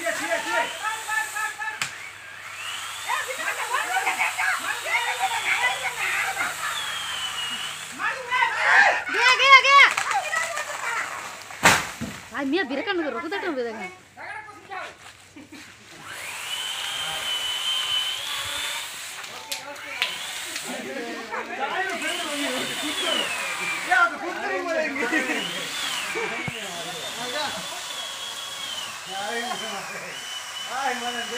뒤에 뒤에 뒤에. மியா బిరకన్నకు రుకుదటం విధంగా ஆய் மன